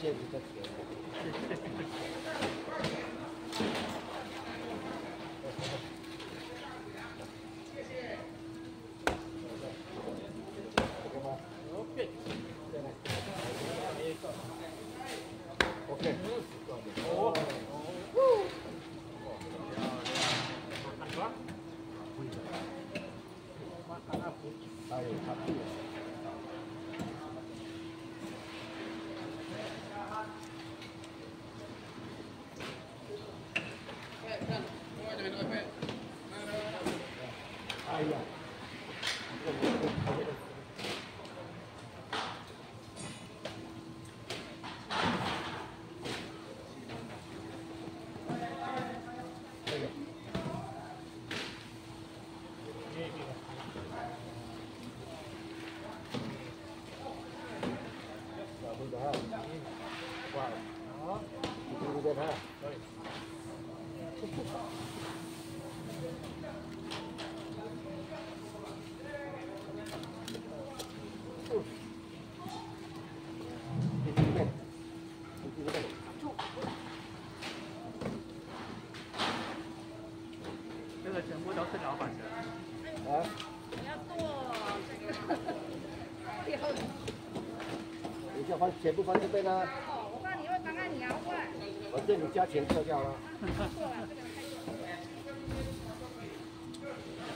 谢你的钱。这个全部都是老板的。啊？你要做这个，以后你叫放全部放这边啊？哦，我怕你会妨碍你啊，会。我这里加钱撤掉了。错了，这个太错了。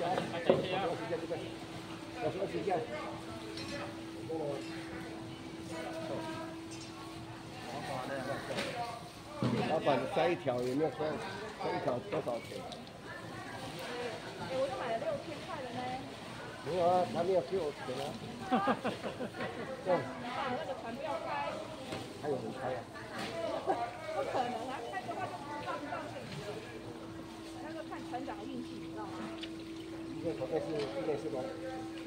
加，还这些啊？二十件这个，我说二十件。老板摘一条有没有算？摘一条多少钱？哎，我都买了六千块了呢。没有啊，他没有给我钱啊。这样，爸，那个船不要开。还有人开啊？不可能啊，开的话就上不上去。那个看船长的运气，你知道吗？一个口袋是一个是龙，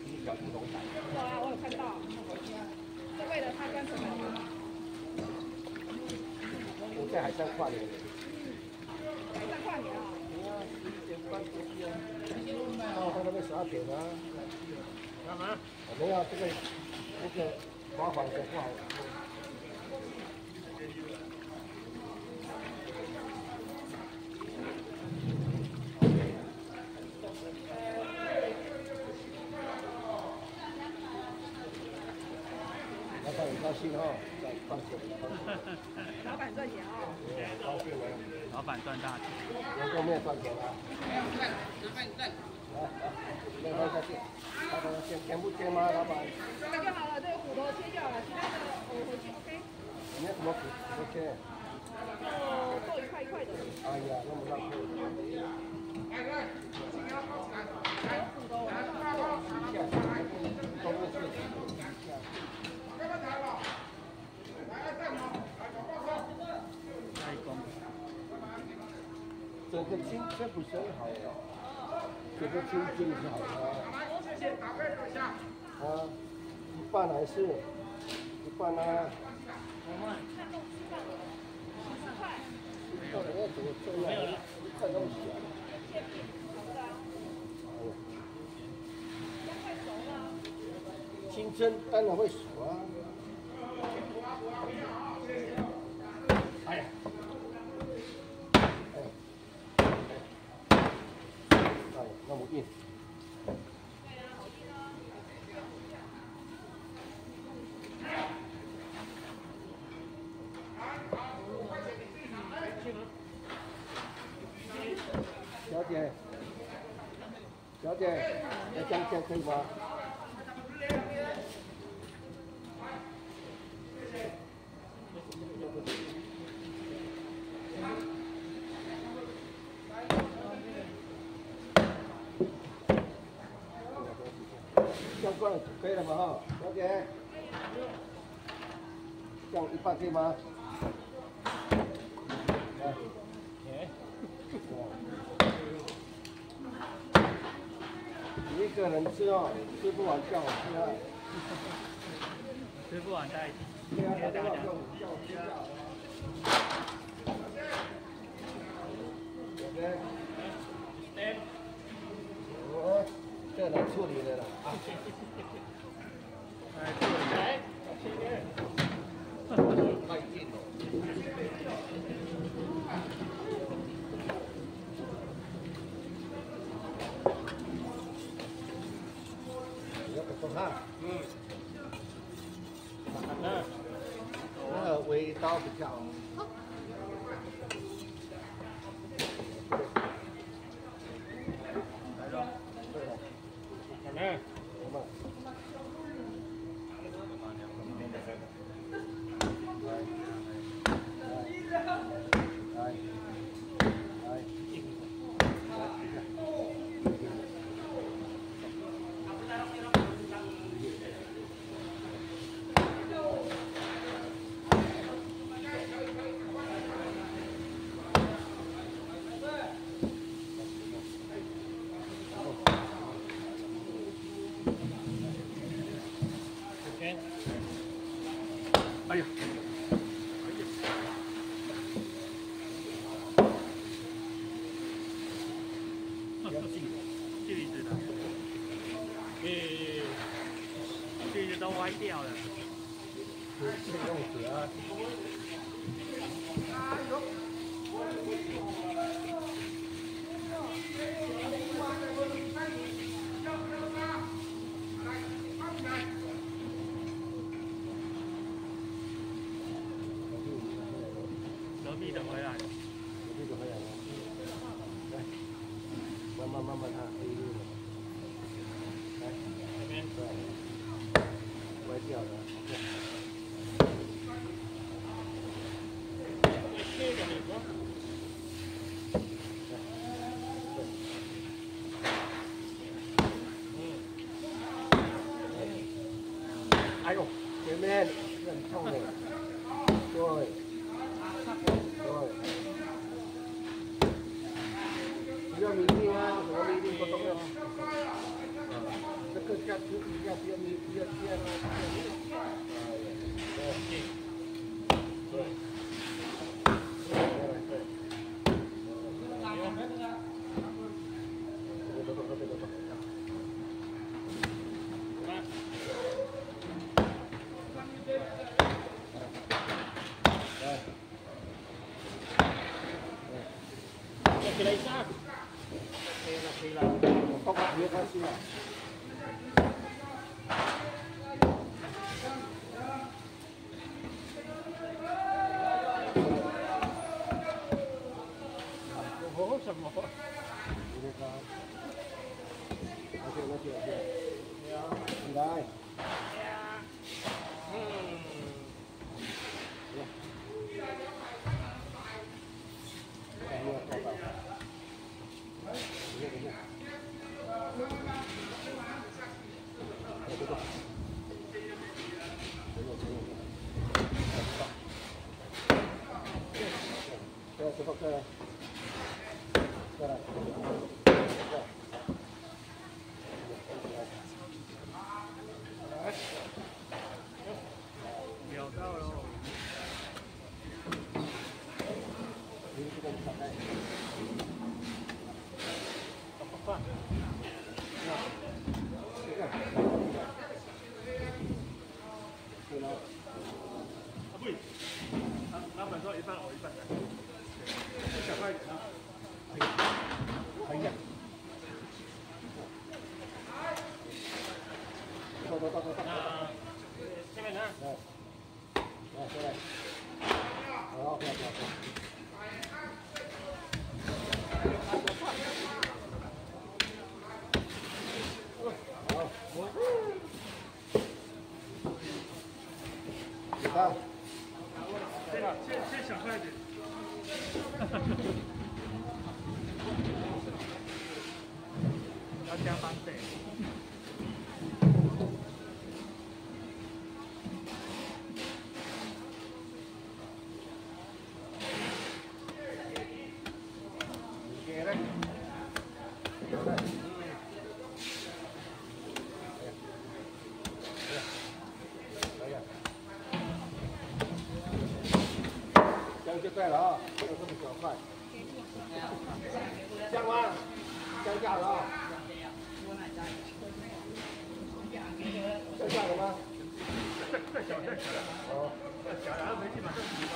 一条是龙胆。有啊，我有看到。是为了他跟什么？我在海上跨年。海上跨年啊？对啊，十一点半过去啊。哦，在那边十二点啊。干嘛？我们要这个这个滑板的不好。老板很高兴哈，在放水，老板赚钱哦。老板赚大钱。员工没有赚钱啊。来来，没有下去。老板先全部切吗？老板？这个就好了，这个骨头切掉了，其他的我回去 OK。你要什么骨头切？就做一块一块的。哎呀，那么浪费。还有骨头，我还要做。都是。开工。整个青这不是很好呀，整个青筋是好的。啊，一半还是，一半呢？到底要怎么做呀？一块东西啊。青春当然会熟啊。哎呀。哎，那么硬。小姐，小姐，要讲讲可以吗？这样过来就可以了嘛哈，小姐。这样一半可以吗？来。你一个人吃哦，吃不完叫我吃啊。吃不完再对啊，谢谢大家。叫我吃啊。OK。我来处理来了啊。哎呀，这里子的，诶，这里都歪掉了。用纸啊。隔壁的回来，这个回来了。来，慢慢慢慢看，一路的。来，这边对，歪掉了。这个地方，哎呦，前面很痛的。对。对。不要迷信啊，什么迷信不重要。啊，这个下次不要不要迷不要这样啊。对。对。对。走走走走走。来。再起来一下，可以了，可以了，我爸爸别担心了。哦什么？那个，那些那些那些，起来。哎呀，から。要加班费。给嘞。给嘞。哎呀，这样就对了啊，不能这小块。降吗？再再小再小，哦，再小然后没地方正皮吗？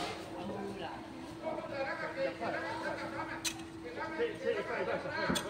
这这一块一块小块。